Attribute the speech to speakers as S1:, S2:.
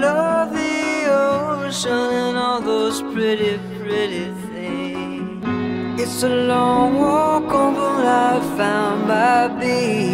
S1: love the ocean and all those pretty, pretty things. It's a long walk over, the I found my beach.